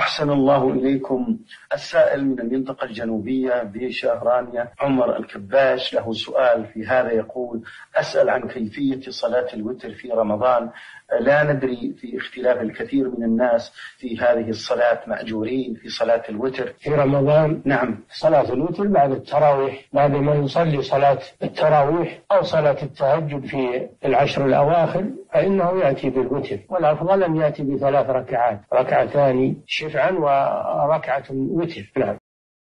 أحسن الله إليكم. السائل من المنطقة الجنوبية بشهرانيا عمر الكباش له سؤال في هذا يقول أسأل عن كيفية صلاة الوتر في رمضان. لا ندري في اختلاف الكثير من الناس في هذه الصلاة مأجورين في صلاة الوتر. في رمضان؟ نعم. صلاة الوتر بعد التراويح بعد ما يصلي صلاة التراويح أو صلاة التهجد في العشر الأواخر فإنه يأتي بالوتر والأفضل أن يأتي بثلاث ركعات. ركعتان شفعا وركعة وتر نعم.